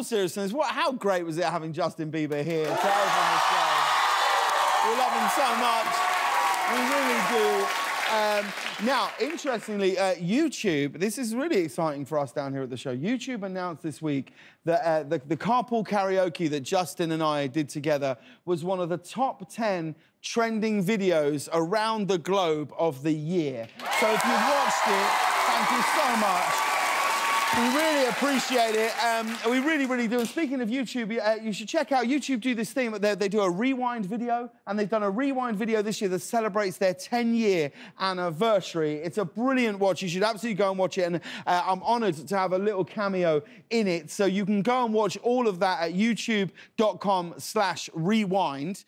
all seriousness, what, how great was it having Justin Bieber here to open the show? We love him so much. We really do. Um, now, interestingly, uh, YouTube, this is really exciting for us down here at the show. YouTube announced this week that uh, the, the carpool karaoke that Justin and I did together was one of the top 10 trending videos around the globe of the year. So if you've watched it, thank you so much. We really appreciate it. Um, we really, really do. And speaking of YouTube, uh, you should check out YouTube do this thing. They, they do a rewind video, and they've done a rewind video this year that celebrates their 10-year anniversary. It's a brilliant watch. You should absolutely go and watch it. And uh, I'm honoured to have a little cameo in it. So you can go and watch all of that at youtube.com slash rewind.